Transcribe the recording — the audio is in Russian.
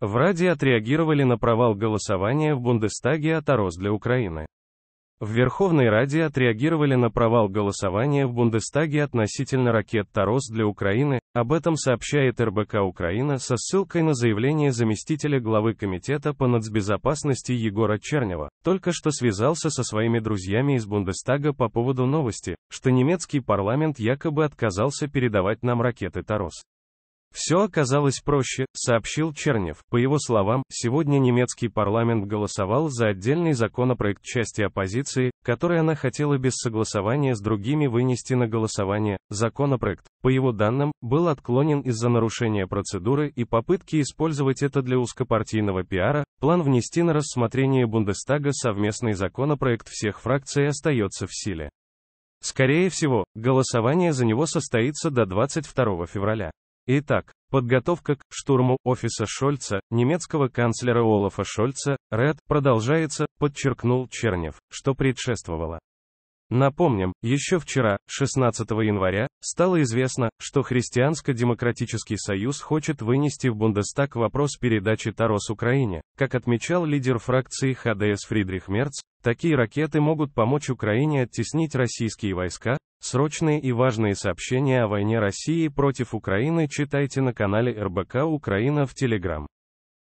В Раде отреагировали на провал голосования в Бундестаге о Тарос для Украины. В Верховной Раде отреагировали на провал голосования в Бундестаге относительно ракет Тарос для Украины, об этом сообщает РБК Украина со ссылкой на заявление заместителя главы Комитета по нацбезопасности Егора Чернева, только что связался со своими друзьями из Бундестага по поводу новости, что немецкий парламент якобы отказался передавать нам ракеты Тарос. Все оказалось проще, сообщил Чернев. По его словам, сегодня немецкий парламент голосовал за отдельный законопроект части оппозиции, который она хотела без согласования с другими вынести на голосование. Законопроект, по его данным, был отклонен из-за нарушения процедуры и попытки использовать это для узкопартийного пиара. План внести на рассмотрение Бундестага совместный законопроект всех фракций остается в силе. Скорее всего, голосование за него состоится до 22 февраля. Итак, подготовка к штурму офиса Шольца, немецкого канцлера Олафа Шольца, РЭД, продолжается, подчеркнул Чернев, что предшествовало. Напомним, еще вчера, 16 января, стало известно, что Христианско-демократический союз хочет вынести в Бундестаг вопрос передачи Тарос Украине. Как отмечал лидер фракции ХДС Фридрих Мерц, такие ракеты могут помочь Украине оттеснить российские войска. Срочные и важные сообщения о войне России против Украины читайте на канале РБК Украина в Телеграм.